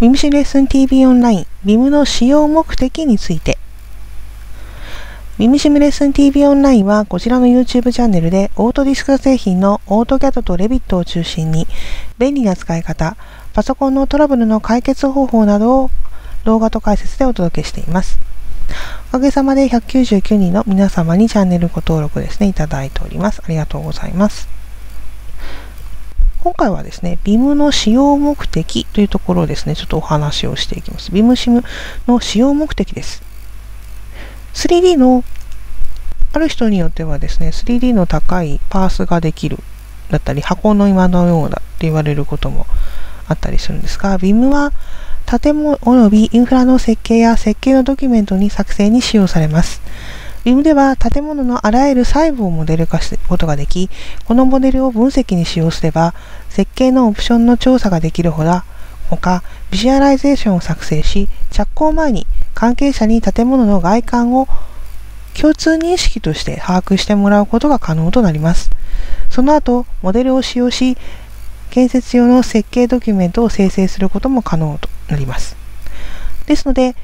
ビムシレッスン TV オンライン、ビムの使用目的について。ビムシムレッスン TV オンラインはこちらの YouTube チャンネルでオートディスク製品のオートキャットとレビットを中心に便利な使い方、パソコンのトラブルの解決方法などを動画と解説でお届けしています。おかげさまで199人の皆様にチャンネルご登録ですね、いただいております。ありがとうございます。今回はですね、BIM の使用目的というところをですね、ちょっとお話をしていきます。BIM シムの使用目的です。3D の、ある人によってはですね、3D の高いパースができるだったり、箱の今のようだって言われることもあったりするんですが、BIM は建物及びインフラの設計や設計のドキュメントに作成に使用されます。BIM では建物のあらゆる細部をモデル化することができ、このモデルを分析に使用すれば、設計のオプションの調査ができるほか、他、ビジュアライゼーションを作成し、着工前に関係者に建物の外観を共通認識として把握してもらうことが可能となります。その後、モデルを使用し、建設用の設計ドキュメントを生成することも可能となります。ですので、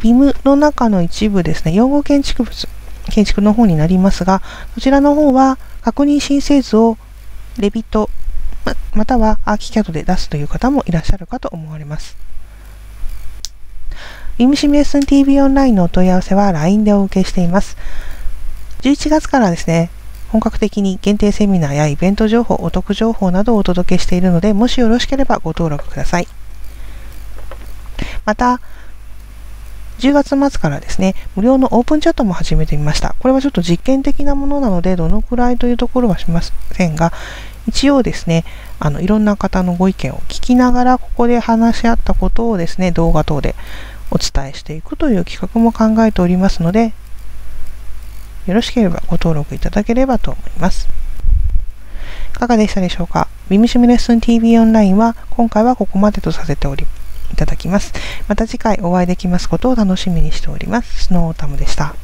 BIM の中の一部ですね、用語建築物、建築の方になりますが、こちらの方は確認申請図をレビットまたはアーキキャドで出すという方もいらっしゃるかと思われます。ビムシミュレーション TV オンラインのお問い合わせは LINE でお受けしています。11月からですね、本格的に限定セミナーやイベント情報、お得情報などをお届けしているので、もしよろしければご登録ください。また、10月末からですね、無料のオープンチャットも始めてみました。これはちょっと実験的なものなので、どのくらいというところはしませんが、一応ですね、あの、いろんな方のご意見を聞きながら、ここで話し合ったことをですね、動画等でお伝えしていくという企画も考えておりますので、よろしければご登録いただければと思います。いかがでしたでしょうか？ビムシミレッスン TV オンラインは今回はここまでとさせておりますいただきます。また次回お会いできますことを楽しみにしております。スノータムでした。